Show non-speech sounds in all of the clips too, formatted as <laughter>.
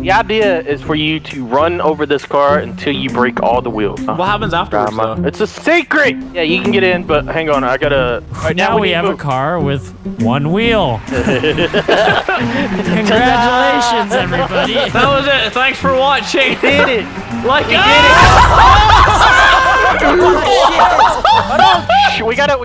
The idea is for you to run over this car until you break all the wheels. What happens afterwards, Drama. though? It's a secret. Yeah, you can get in, but hang on, I gotta. Right now we need have to a car with one wheel. <laughs> Congratulations, everybody. That was it. Thanks for watching. Did it? Like, <laughs> <laughs> We Shh, we gotta.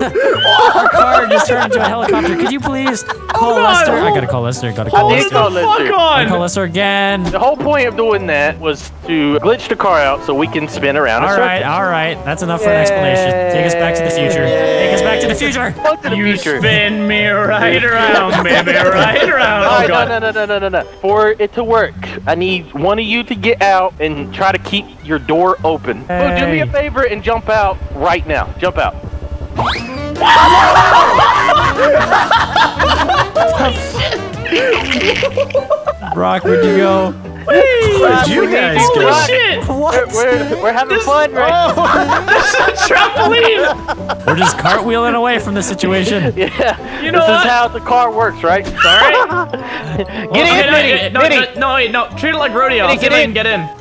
Our car just turned into a helicopter. Could you please call Oh, no. Lester? I gotta call Lester. Gotta call Lester. call Lester. Gotta call. Lester again. The whole point of doing that was to glitch the car out so we can spin around. a All right, circle. all right. That's enough for an explanation. Take us back to the future. Take us back to the future. Go to the You future. spin me right around, baby, <laughs> right around. Oh, right, God. no, no, no, no, no, no, no. For it to work, I need one of you to get out and try to keep your door open. Oh, do me a favor and jump out right now. Jump out. Brock, where'd you go? Where'd you guys Holy go? shit! We're, we're, we're having fun right oh. <laughs> This is a trampoline! We're just cartwheeling away from the situation. <laughs> Yeah. You know this what? is how the car works, right? Sorry? <laughs> Get in, Okay, no, no, no, no, wait, no. Treat it like rodeo. I'll Mini, see if get in. get in. Get in.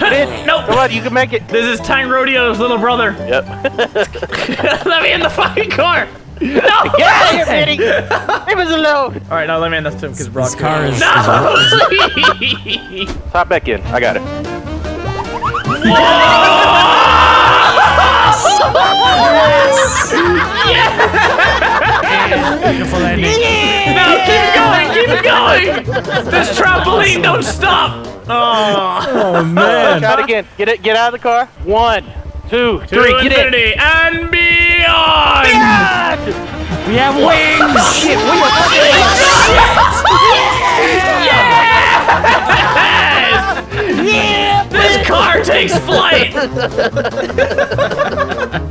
Nope. Come on, you can make it. This is Tank Rodeo's little brother. Yep. <laughs> Let me in the fucking car. No. Get out of here, Mini. Leave us alone. All right, now let me in this too, because Brock. This car is. No. <laughs> Hop back in. I got it. <laughs> Yes. Beautiful ending. No, keep it going, keep it going. This trampoline don't stop. Oh. Oh man. Try it again. Get it. Get out of the car. One, two, To three. Get in. and beyond. We have wings. <laughs> Shit, we are This car takes flight <laughs>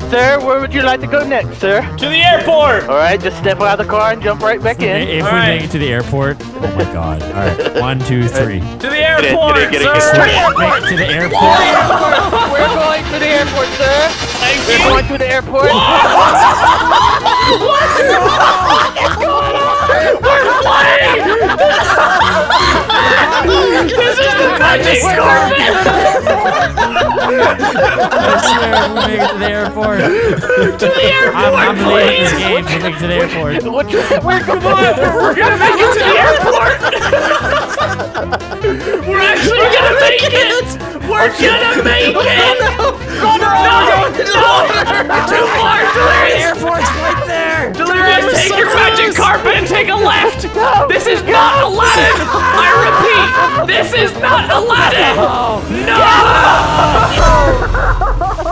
Sir, where would you like to go next, sir? to the airport. All right, just step out of the car and jump right back in. If we All right. make it to the airport, oh my god. All right, one, two, three. To the airport, get it, get it, sir. get it. Make it to the airport. We're going to the airport, sir. Thank We're you. going to the airport. <laughs> This is the magic carpet. I swear, we make it to the airport. To the I'm, airport, I'm believing this please. game. We make it to the airport. What you, we're Come on, we're gonna make it to the airport. We're actually gonna make it. We're gonna make it. No, no, no, too far, Delirious. Airport's right there. Delirious, take your magic carpet and take a left. This is not Aladdin. <laughs> I repeat, this is not Aladdin. <laughs> No. <laughs>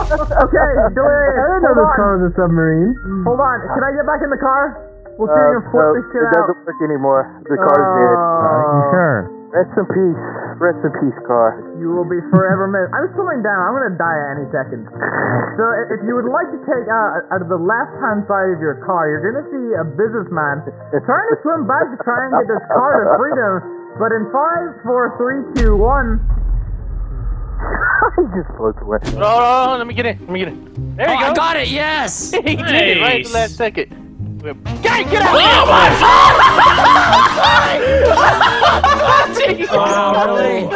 Okay, Delirious. I didn't know this car was a submarine. Hold on. Can I get back in the car? We'll see Uh, you flip no, this shit it out. doesn't work anymore. The car's dead. you sure? Rest in peace. Rest in peace, car. You will be forever missed. I'm slowing down. I'm gonna die at any second. So if you would like to take out out of the left-hand side of your car, you're gonna see a businessman <laughs> trying to swim back to try and get this car to freedom. But in five, four, three, two, one. <laughs> he just floats away. Oh, oh, oh, let me get it. Let me get it. There Oh, you go. I got it. Yes. <laughs> he did it right at the last second. Guy, get out! Oh my <laughs> Really?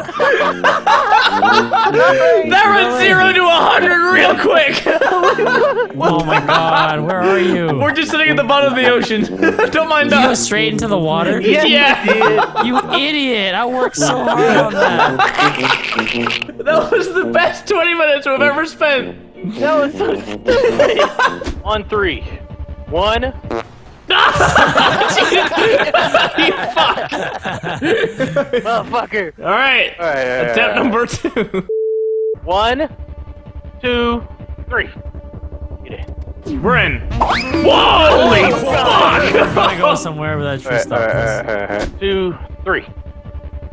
That went zero to a hundred real quick. Oh my god. Where are you? We're just sitting at the bottom of the ocean. <laughs> Don't mind You go straight into the water? Yes, Yeah. you. You idiot! I worked so hard on that. <laughs> That was the best 20 minutes we've ever spent. That was so stupid. On three. One. You fuck. Motherfucker. All right. All right, all right, Attempt all right. number two. One, two, three. Get in. Oh, We're in. Whoa! Holy fuck! I'm gonna go somewhere where that should All right, stop all right, us. all right, all right. Two, three.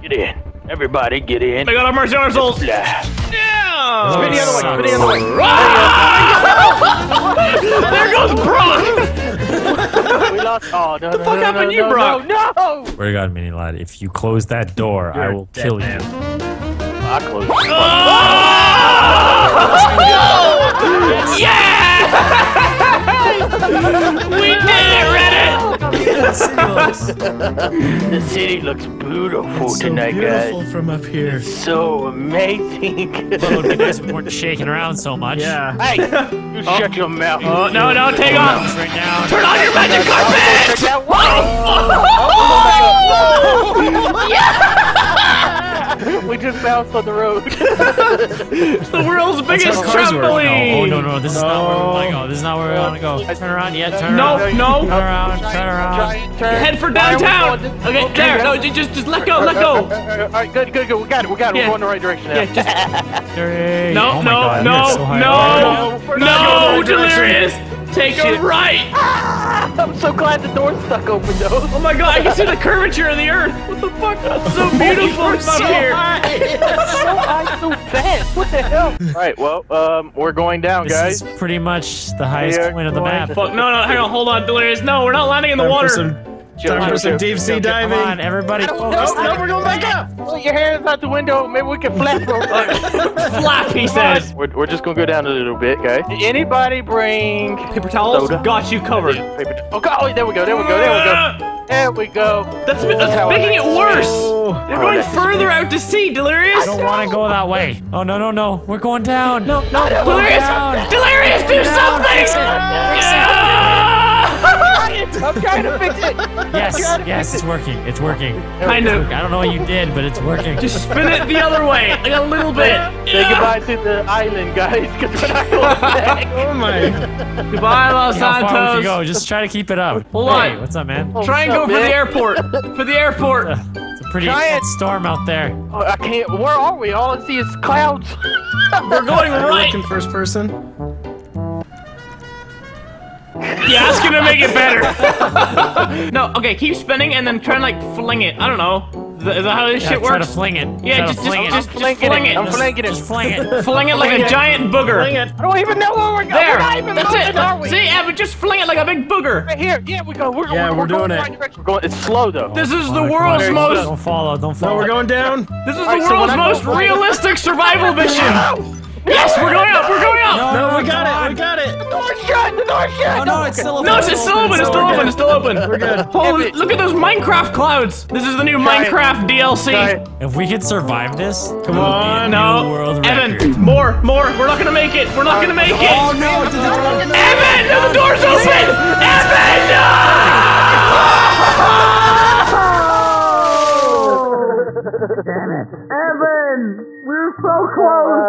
Get in. Everybody get in. I got our mercy on our souls. Yeah. Yeah. Spin the other way. Spin the other way. Ah! <laughs> There goes Brock. We. Oh, no, the no, fuck no, happened no, to you, no, Brock? No, no. Swear to God, Mini Ladd, if you close that door, I You're will kill man. you. I closed. <laughs> Oh! <laughs> Yeah! <laughs> We did it, Reddit! The city looks beautiful So tonight, beautiful guys. from up here. So amazing. Well, it'd be nice if we weren't shaking around so much. Yeah. hey, you shut your mouth. Oh, no, no, take off! Right now. Turn on your magic carpet! Check that We just bounced on the road. <laughs> it's The world's biggest how cars work. trampoline! Oh no no! This is not where we want to go. This is not where we want to go. Turn around, yeah, turn No, around. no. Turn around, turn around. Giant turn. Head for Why are we downtown! going Okay, there, no, just, just let go, let go! <laughs> right, good, good, good. We got it. We got it. Yeah. We're going the right direction now. Yeah, just, <laughs> Hooray. no, Oh no, God, no, so high no, up. We're no, going the right Delirious! Take a Shit. right! Ah! I'm so glad the door's stuck open, though. Oh my god, I can see the curvature of the earth! What the fuck? It's so <laughs> beautiful up here! <laughs> so high, so fast. What the hell? All right, well, um, we're going down, This guys. is pretty much the highest point of the going map. Fuck, no, no, hang on, hold on, Delirious. No, we're not landing in the Time water! For some, time for some deep sea diving. Come on, everybody, No, focus. no, No, we're going back up. Put your hands out the window. Maybe we can flap over. <laughs> Flap, he says! We're, we're just gonna go down a little bit, guys. Anybody bring Paper towels? Soda. Got you covered. paper? Oh, God, oh, there we go. There we go. There we go. Ah! There we go. That's, That's that's making it worse! Oh, We're going further out to sea, Delirious! I don't want to go that way. Oh no no no! We're going down. No No, Delirious! down. Delirious, do something! Fix <laughs> it. I'm trying to fix it. Yes yes, fix it's working. It's working. Kind of. I don't know what you did, but it's working. Just spin it the other way, like a little bit. Say goodbye to the island, guys, because we're not going back. <laughs> oh my. Goodbye, Los Santos. How far would you go? Just try to keep it up. Hold hey, on. What's up, man? Oh, try and go for the airport. For the airport. <laughs> It's a pretty Try it. intense storm out there. Oh, I can't. Where are we? All I see is clouds. We're going Are you right. looking first person? Yeah, ask him to make it better. <laughs> no, okay, keep spinning and then try and like fling it. I don't know. Is that how this Yeah, shit try works? to fling it. Yeah, just- fling just- it. just- Flanking fling it. it. I'm flanking it. Just fling it. <laughs> Fling it like a giant booger. Fling it. I don't even know where we're going. There. We're not even That's moving, are we? it. See, Evan, just fling it like a big booger. Right here. Yeah, we go. We're, Yeah, we're going doing the it. right direction. We're going. It's slow though. This is Come the world's on. most. Don't follow. Don't follow. No, we're going down. This is the Alright, so world's when most realistic <laughs> survival mission. Yes, we're going up. We're going up. No, we come got on. it. We got it. The door's shut. The door's shut. Oh no, it's still open. No, it's, it's still open. It's still open. It's still open. We're good. <laughs> Holy, look at those Minecraft clouds. This is the new Try it. Minecraft DLC. If we could survive this, Come it be a on. No, new world Evan, record. more, more. We're not gonna make it. We're not gonna make oh, it. Oh no! Did the door Evan, no, the door's open. Evan, <laughs> <laughs> Evan! We were so close!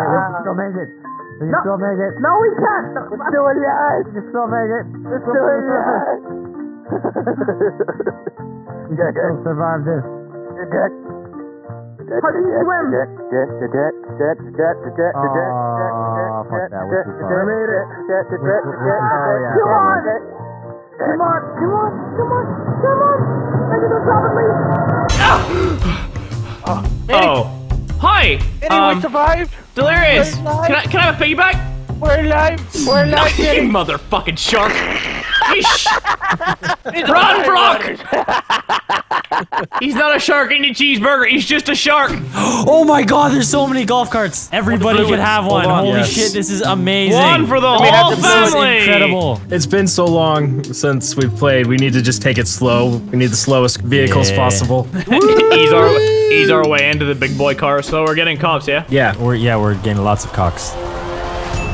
Hey, we can still make it. We can still make it. No, we can't! Let's do it, yes! We can still make it. Let's do it, yes! we can still survive this. How do you swim? Oh, fuck that. We're too far. We made it. Oh, yeah. Come on! Come on, come on, come on, come on! Make it to the top at least! Oh, Anyway, Um, survived. delirious. Can I, can I have a piggyback? We're alive. We're alive. you motherfucking shark. <laughs> Run, Brock. <laughs> He's not a shark eating a cheeseburger. He's just a shark. <gasps> Oh my god, there's so many golf carts. Everybody could have one. on. Holy Yes. this is amazing. One for the we have whole to This is family. incredible. It's been so long since we've played. We need to just take it slow. We need the slowest vehicles Yeah. possible. <laughs> <laughs> ease our ease our way into the big boy car. So we're getting cops, yeah. Yeah. We're yeah, we're getting lots of cocks.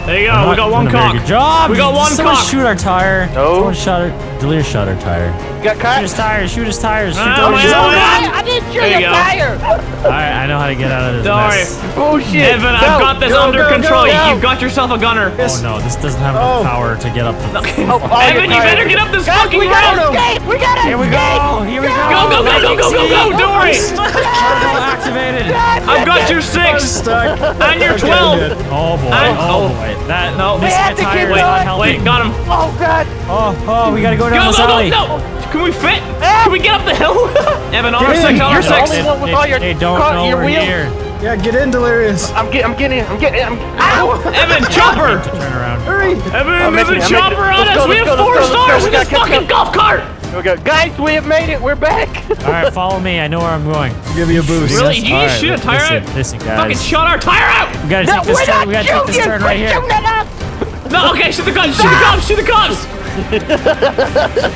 There you go. we got one Doing a very cock. Good job. We got one someone cock. shoot our tire. No. Someone shot our. Delirious shot our tire. Got Shoot his tires. Shoot his tires. Shoot ah, those. wait, All wait, wait. I didn't shoot There you your go. tire. right, I know how to get out of this Don't worry. mess. Bullshit. Evan, I've got this go, under go, control. go, go. You've got yourself a gunner. Oh no, this doesn't have enough Oh. power to get up. The... <laughs> Oh, oh, Evan, you better get up this Guys, fucking we gotta road. escape. We gotta Here we go. Here we go. Go, go, go, go, go, go, go. Don't worry. Activated. I've got your six Stuck. and your Okay, twelve. Oh boy. I'm- oh oh. boy. That No. missing have to keep is not going. Wait, got him. Oh God. Oh, oh, we gotta go down Go, this go, go, alley. no. Can we fit? Eh. Can we get up the hill? <laughs> Evan, on our Get six, in. on our You're the six. only one with all your They don't car- know your we're wheels. here. Yeah, get in, Delirious. I'm getting. I'm getting. I'm getting. I'm. Ow. <laughs> Evan, <laughs> chopper. Turn around. Hurry. Evan, there's a it, I'm making chopper on Let's We have four let's go, let's go. stars in this fucking golf cart. Here we go, guys. We have made it. We're back. All right, follow me. I know where I'm going. Give me a boost. Really? You All just shoot a tire listen, out? Listen, guys. Fucking shot our tire out. we gotta No, take this we're turn. not We gotta take this turn right here. shooting at us. No, okay, shoot the cops, shoot the cops, shoot the <laughs> cops!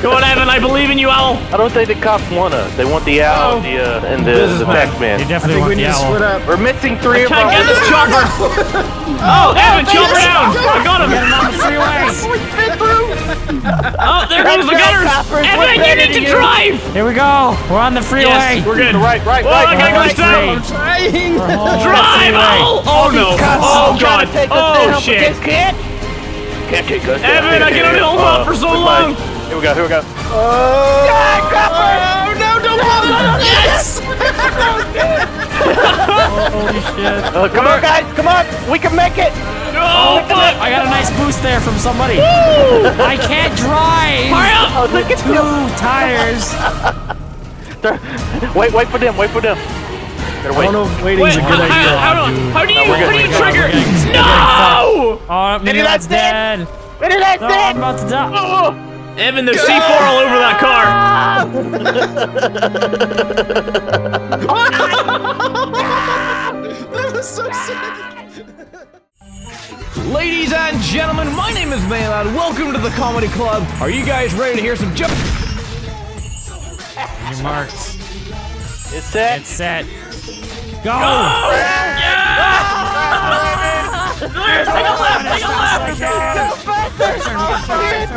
Go on, Evan, I believe in you, Owl. I don't think the cops want us. They want the owl and the, uh, and the, the Businessman. You Pac-Man. I definitely think we want need the to owl. split up. We're missing three of Can't our get this <laughs> chopper! <laughs> Oh, Evan, chopper down! I got him! Get him on the freeway. <laughs> Oh, there goes the Let's go, gunners! coppers, Evan, you need to you. drive! Here we go. We're on the freeway. Yes, we're good. Right, right, Oh, right. I gotta go right. south! Trying. Drive! Oh, oh no! Oh god! Trying to Oh shit! Can't. Can't take us down. Evan, I can only hold up for so goodbye. long. Here we go, here we go. Oh no! Don't. Yes! Holy shit. Uh, come on, guys, come on. We can make it. Oh fuck! I got a nice boost there from somebody. I can't drive. Hurry up! Oh, look at Two tires. <laughs> Wait, wait for them, wait for them. Better I wait. don't know if waiting's Wait, a how, good idea. how, how, do, how do you, we're how good, do you we're good, trigger? we're getting- we're No! Oh, maybe that's that's it. dead. Wait, that's No, it. I'm about to die. Oh. Evan, there's C4 all over that car. <laughs> that was so sick. Ladies and gentlemen, my name is Maylad. Welcome to the Comedy Club. Are you guys ready to hear some jokes? Your marks. It's set. It's set. Go! Oh, yeah! <laughs> Take a left! Take a left!